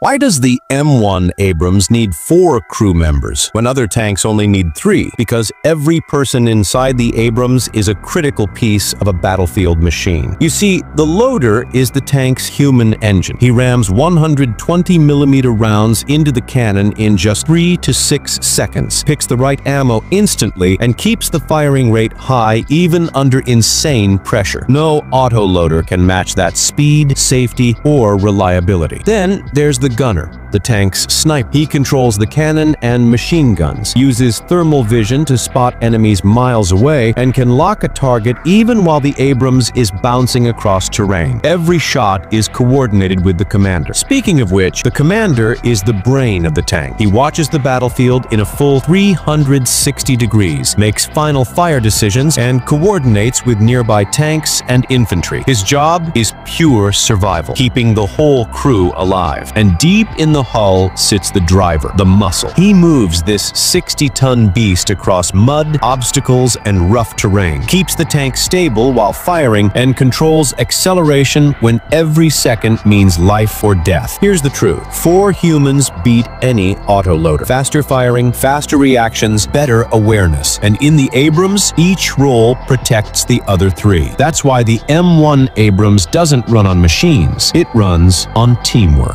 Why does the M1 Abrams need four crew members when other tanks only need three? Because every person inside the Abrams is a critical piece of a battlefield machine. You see, the loader is the tank's human engine. He rams 120 millimeter rounds into the cannon in just three to six seconds, picks the right ammo instantly, and keeps the firing rate high even under insane pressure. No autoloader can match that speed, safety, or reliability. Then there's the the gunner, the tank's sniper. He controls the cannon and machine guns, uses thermal vision to spot enemies miles away, and can lock a target even while the Abrams is bouncing across terrain. Every shot is coordinated with the commander. Speaking of which, the commander is the brain of the tank. He watches the battlefield in a full 360 degrees, makes final fire decisions, and coordinates with nearby tanks and infantry. His job is pure survival, keeping the whole crew alive. And deep in the hull sits the driver, the muscle. He moves this 60-ton beast across mud, obstacles, and rough terrain, keeps the tank stable while firing, and controls acceleration when every second means life or death. Here's the truth. Four humans beat any autoloader. Faster firing, faster reactions, better awareness. And in the Abrams, each role protects the other three. That's why the M1 Abrams doesn't run on machines. It runs on teamwork.